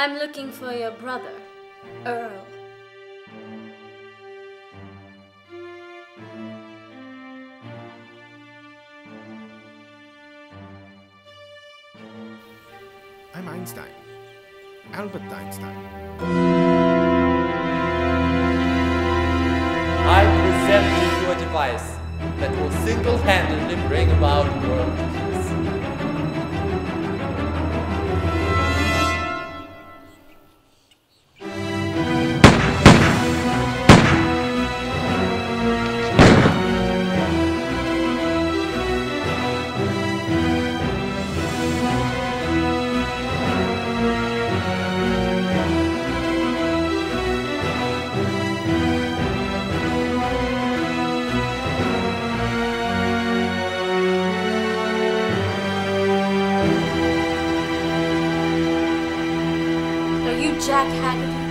I'm looking for your brother, Earl. I'm Einstein. Albert Einstein. I present to you a device that will single-handedly bring about world Are you Jack Haggerty?